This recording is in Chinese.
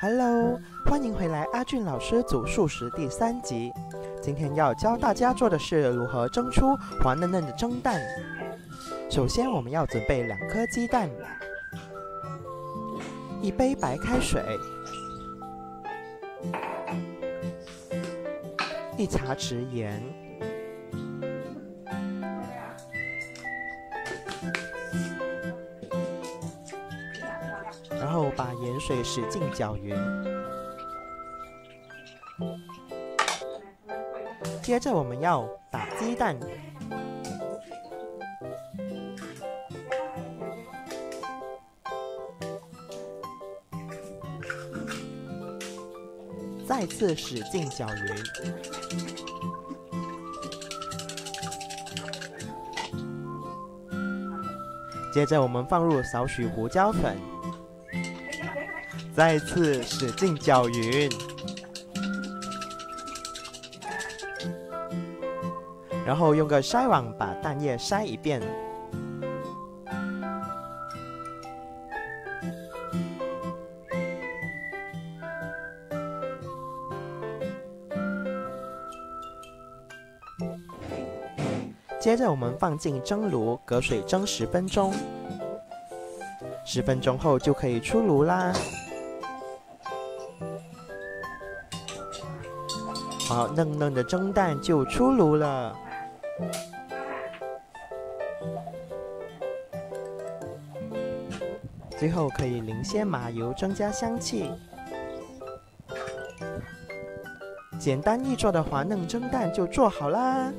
Hello，欢迎回来阿俊老师组数时第三集。今天要教大家做的是如何蒸出滑嫩嫩的蒸蛋。首先，我们要准备两颗鸡蛋，一杯白开水，一茶匙盐，然后把盐水使劲搅匀。接着，我们要打鸡蛋。再次使劲搅匀，接着我们放入少许胡椒粉，再次使劲搅匀，然后用个筛网把蛋液筛一遍。接着我们放进蒸炉，隔水蒸十分钟。十分钟后就可以出炉啦。好，嫩嫩的蒸蛋就出炉了。最后可以淋些麻油，增加香气。简单易做的滑嫩蒸蛋就做好啦。